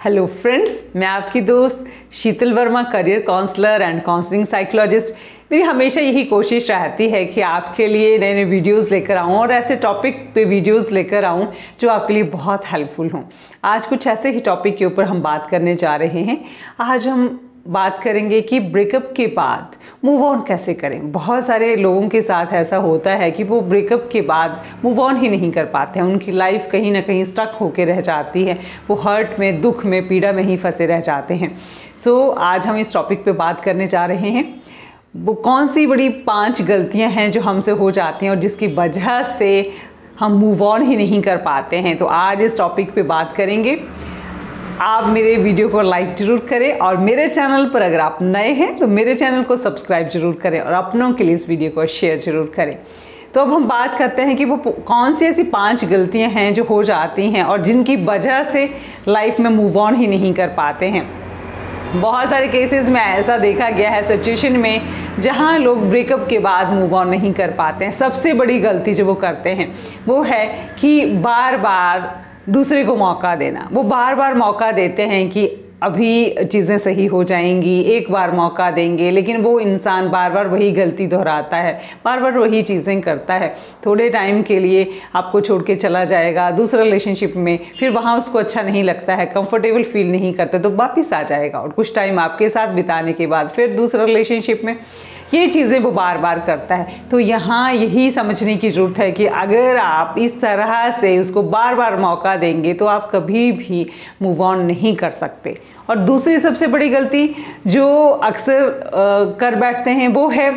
Hello friends मैं आपकी दोस्त Sheetal Verma career counsellor and counselling psychologist मेरी हमेशा यही कोशिश रहती है कि आपके लिए नए नए वीडियोस लेकर आऊँ और ऐसे टॉपिक पे वीडियोस लेकर आऊँ जो आपके लिए बहुत हेल्पफुल हों। आज कुछ ऐसे ही टॉपिक के ऊपर हम बात करने जा रहे हैं। आज हम बात करेंगे कि ब्रेकअप के बाद मूव ऑन कैसे करें? बहुत सारे लोगों के साथ ऐसा होता है कि वो ब्रेकअप के बाद मूव ऑन ही नहीं कर पाते हैं। उनकी लाइफ कहीं ना कहीं स्टक होकर रह जाती है। वो हर्ट में दुख में पीड़ा में ही फंसे रह जाते हैं। सो so, आज हम इस टॉपिक पे बात करने जा रहे हैं। वो कौन सी बड़ी पाँच गलतियाँ हैं जो हमसे हो जाती हैं और जिसकी वजह से हम मूव ऑन ही नहीं कर पाते हैं? तो आज इस टॉपिक पे बात करेंगे। आप मेरे वीडियो को लाइक ज़रूर करें और मेरे चैनल पर अगर आप नए हैं तो मेरे चैनल को सब्सक्राइब ज़रूर करें और अपनों के लिए इस वीडियो को शेयर ज़रूर करें। तो अब हम बात करते हैं कि वो कौन सी ऐसी पाँच गलतियाँ हैं जो हो जाती हैं और जिनकी वजह से लाइफ में मूव ऑन ही नहीं कर पाते हैं। बहुत सारे केसेस में ऐसा देखा गया है सिचुएशन में जहाँ लोग ब्रेकअप के बाद मूव ऑन नहीं कर पाते हैं। सबसे बड़ी गलती जो वो करते हैं, वो है कि बार बार दूसरे को मौका देना। वो बार बार मौका देते हैं कि अभी चीज़ें सही हो जाएँगी, एक बार मौका देंगे, लेकिन वो इंसान बार बार वही गलती दोहराता है बार बार वही चीज़ें करता है। थोड़े टाइम के लिए आपको छोड़ के चला जाएगा, दूसरा रिलेशनशिप में फिर वहाँ उसको अच्छा नहीं लगता है कंफर्टेबल फील नहीं करता तो वापस आ जाएगा और कुछ टाइम आपके साथ बिताने के बाद फिर दूसरा रिलेशनशिप में ये चीज़ें वो बार बार करता है। तो यहाँ यही समझने की ज़रूरत है कि अगर आप इस तरह से उसको बार बार मौका देंगे तो आप कभी भी मूव ऑन नहीं कर सकते। और दूसरी सबसे बड़ी गलती जो अक्सर कर बैठते हैं वो है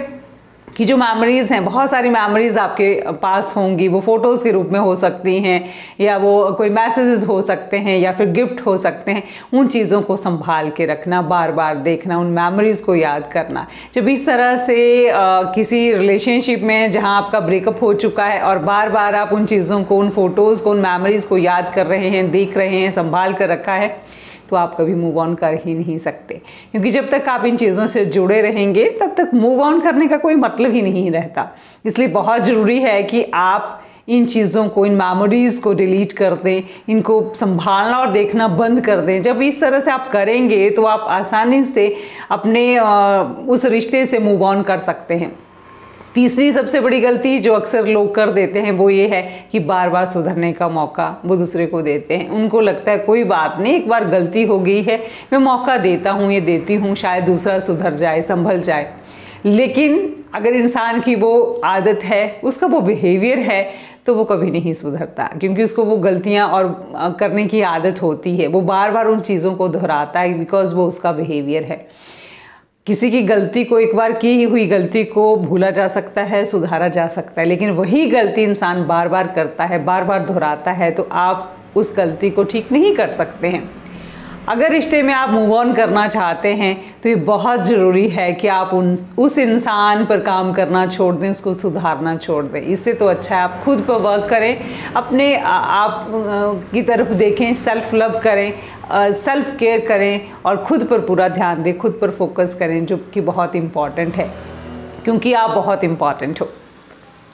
कि जो मेमोरीज़ हैं बहुत सारी मेमोरीज़ आपके पास होंगी वो फ़ोटोज़ के रूप में हो सकती हैं या वो कोई मैसेजेस हो सकते हैं या फिर गिफ्ट हो सकते हैं उन चीज़ों को संभाल के रखना बार बार देखना उन मेमोरीज़ को याद करना। जब इस तरह से आ, किसी रिलेशनशिप में जहाँ आपका ब्रेकअप हो चुका है और बार बार आप उन चीज़ों को उन फ़ोटोज़ को उन मेमोरीज़ को याद कर रहे हैं देख रहे हैं संभाल कर रखा है तो आप कभी मूव ऑन कर ही नहीं सकते। क्योंकि जब तक आप इन चीज़ों से जुड़े रहेंगे, तब तक मूव ऑन करने का कोई मतलब ही नहीं रहता। इसलिए बहुत ज़रूरी है कि आप इन चीज़ों को, इन मेमोरीज़ को डिलीट कर दें, इनको संभालना और देखना बंद कर दें। जब इस तरह से आप करेंगे तो आप आसानी से अपने उस रिश्ते से मूव ऑन कर सकते हैं। तीसरी सबसे बड़ी गलती जो अक्सर लोग कर देते हैं वो ये है कि बार बार सुधरने का मौका वो दूसरे को देते हैं। उनको लगता है कोई बात नहीं, एक बार गलती हो गई है, मैं मौका देता हूँ, ये देती हूँ, शायद दूसरा सुधर जाए, संभल जाए। लेकिन अगर इंसान की वो आदत है, उसका वो बिहेवियर है तो वो कभी नहीं सुधरता, क्योंकि उसको वो गलतियाँ और करने की आदत होती है। वो बार बार उन चीज़ों को दोहराता है बिकॉज़ वो उसका बिहेवियर है। किसी की गलती को एक बार की हुई गलती को भूला जा सकता है, सुधारा जा सकता है, लेकिन वही गलती इंसान बार बार करता है बार बार दोहराता है तो आप उस गलती को ठीक नहीं कर सकते हैं। अगर रिश्ते में आप मूव ऑन करना चाहते हैं तो ये बहुत ज़रूरी है कि आप उन, उस इंसान पर काम करना छोड़ दें, उसको सुधारना छोड़ दें। इससे तो अच्छा है, आप खुद पर वर्क करें, अपने आप की तरफ़ देखें सेल्फ लव करें सेल्फ केयर करें और खुद पर पूरा ध्यान दें, खुद पर फोकस करें, जो कि बहुत इंपॉर्टेंट है, क्योंकि आप बहुत इंपॉर्टेंट हो।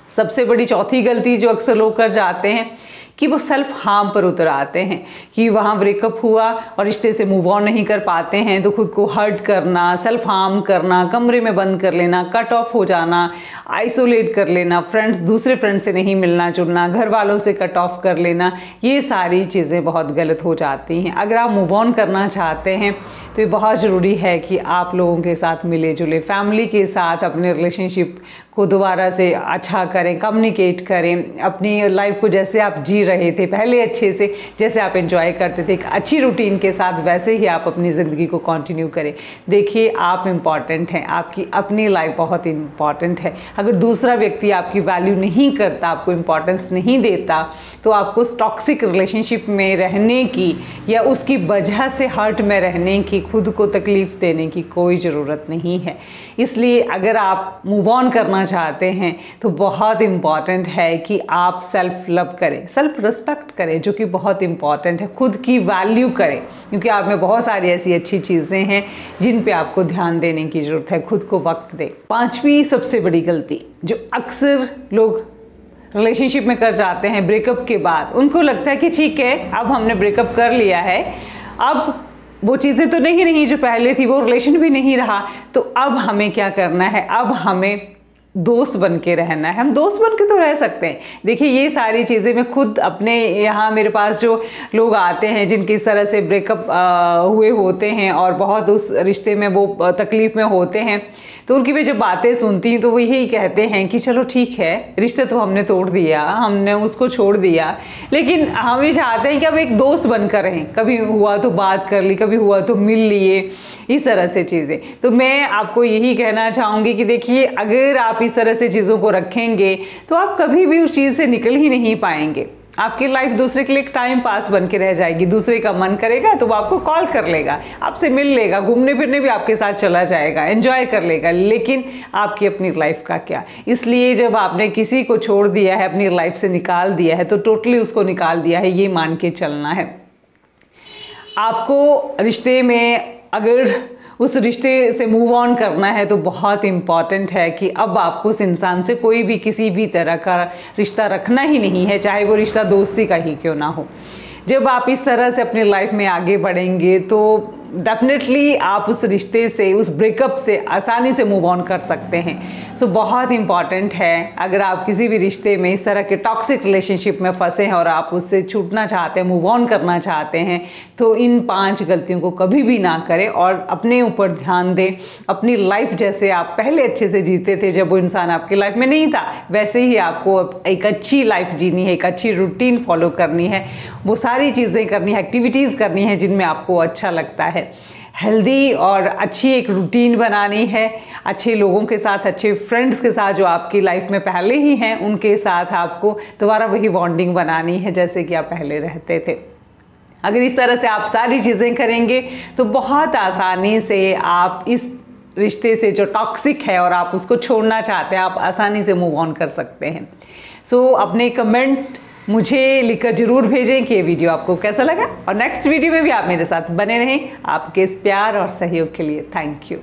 सबसे बड़ी चौथी गलती जो अक्सर लोग कर जाते हैं, कि वो सेल्फ हार्म पर उतर आते हैं, कि वहाँ ब्रेकअप हुआ और रिश्ते से मूव ऑन नहीं कर पाते हैं तो खुद को हर्ट करना सेल्फ हार्म करना, कमरे में बंद कर लेना कट ऑफ़ हो जाना आइसोलेट कर लेना फ्रेंड्स दूसरे फ्रेंड से नहीं मिलना जुलना, घर वालों से कट ऑफ़ कर लेना, ये सारी चीज़ें बहुत गलत हो जाती हैं। अगर आप मूव ऑन करना चाहते हैं तो ये बहुत ज़रूरी है कि आप लोगों के साथ मिले जुले फैमिली के साथ अपने रिलेशनशिप को दोबारा से अच्छा करें कम्युनिकेट करें, अपनी लाइफ को जैसे आप जी रहे थे, पहले अच्छे से जैसे आप एंजॉय करते थे, एक अच्छी रूटीन के साथ वैसे ही आप अपनी ज़िंदगी को कंटिन्यू करें। देखिए, आप इंपॉर्टेंट हैं, आपकी अपनी लाइफ बहुत इंपॉर्टेंट है। अगर दूसरा व्यक्ति आपकी वैल्यू नहीं करता, आपको इम्पॉर्टेंस नहीं देता तो आपको टॉक्सिक रिलेशनशिप में रहने की या उसकी वजह से हर्ट में रहने की, खुद को तकलीफ़ देने की कोई ज़रूरत नहीं है। इसलिए अगर आप मूव ऑन करना चाहते हैं तो बहुत इंपॉर्टेंट है कि आप सेल्फ लव करें सेल्फ रिस्पेक्ट करें, जो कि बहुत इंपॉर्टेंट है, खुद की वैल्यू करें। क्योंकि आप में बहुत सारी ऐसी अच्छी चीज़ें हैं, जिन पे आपको ध्यान देने की ज़रूरत है, खुद को वक्त दें। पांचवी सबसे बड़ी गलती, जो अक्सर लोग रिलेशनशिप में कर जाते हैं ब्रेकअप के बाद, उनको लगता है कि ठीक है, अब हमने ब्रेकअप कर लिया है, अब वो चीज़ें तो नहीं रही जो पहले थी, वो रिलेशन भी नहीं रहा तो अब हमें क्या करना है? अब हमें दोस्त बन के रहना है। हम दोस्त बन के तो रह सकते हैं। देखिए, ये सारी चीज़ें मैं खुद अपने यहाँ मेरे पास जो लोग आते हैं, जिनके इस तरह से ब्रेकअप हुए होते हैं और बहुत उस रिश्ते में वो तकलीफ़ में होते हैं तो उनकी मैं जब बातें सुनती हूँ तो वो यही कहते हैं कि चलो ठीक है, रिश्ते तो हमने तोड़ दिया, हमने उसको छोड़ दिया। लेकिन हम ये चाहते हैं कि अब एक दोस्त बनकर रहें। कभी हुआ तो बात कर ली, कभी हुआ तो मिल लिए, इस तरह से चीज़ें। तो मैं आपको यही कहना चाहूँगी कि देखिए, अगर आप इस तरह से चीज़ों को रखेंगे तो आप कभी भी उस चीज़ से निकल ही नहीं पाएँगे। आपकी लाइफ दूसरे के लिए एक टाइम पास बन के रह जाएगी। दूसरे का मन करेगा तो वो आपको कॉल कर लेगा। आपसे मिल लेगा, घूमने फिरने भी आपके साथ चला जाएगा एंजॉय कर लेगा। लेकिन आपकी अपनी लाइफ का क्या? इसलिए जब आपने किसी को छोड़ दिया है, अपनी लाइफ से निकाल दिया है तो टोटली उसको निकाल दिया है, ये मान के चलना है। आपको रिश्ते में अगर उस रिश्ते से मूव ऑन करना है तो बहुत इंपॉर्टेंट है कि अब आपको उस इंसान से कोई भी, किसी भी तरह का रिश्ता रखना ही नहीं है, चाहे वो रिश्ता दोस्ती का ही क्यों ना हो। जब आप इस तरह से अपनी लाइफ में आगे बढ़ेंगे तो डेफिनेटली आप उस रिश्ते से उस ब्रेकअप से आसानी से मूव ऑन कर सकते हैं। सो so, बहुत इंपॉर्टेंट है अगर आप किसी भी रिश्ते में इस तरह के टॉक्सिक रिलेशनशिप में फंसे हैं और आप उससे छूटना चाहते हैं मूव ऑन करना चाहते हैं तो इन पाँच गलतियों को कभी भी ना करें और अपने ऊपर ध्यान दें। अपनी लाइफ जैसे आप पहले अच्छे से जीते थे जब वो इंसान आपकी लाइफ में नहीं था वैसे ही आपको एक अच्छी लाइफ जीनी है एक अच्छी रूटीन फॉलो करनी है। वो सारी चीज़ें करनी है एक्टिविटीज़ करनी है जिनमें आपको अच्छा लगता है। हेल्दी और अच्छी एक रूटीन बनानी है। अच्छे लोगों के साथ अच्छे फ्रेंड्स के साथ जो आपकी लाइफ में पहले ही हैं उनके साथ आपको दोबारा वही बॉन्डिंग बनानी है जैसे कि आप पहले रहते थे। अगर इस तरह से आप सारी चीज़ें करेंगे तो बहुत आसानी से आप इस रिश्ते से जो टॉक्सिक है और आप उसको छोड़ना चाहते हैं आप आसानी से मूव ऑन कर सकते हैं। सो so, अपने कमेंट मुझे लिखकर ज़रूर भेजें कि ये वीडियो आपको कैसा लगा। और नेक्स्ट वीडियो में भी आप मेरे साथ बने रहें। आपके इस प्यार और सहयोग के लिए थैंक यू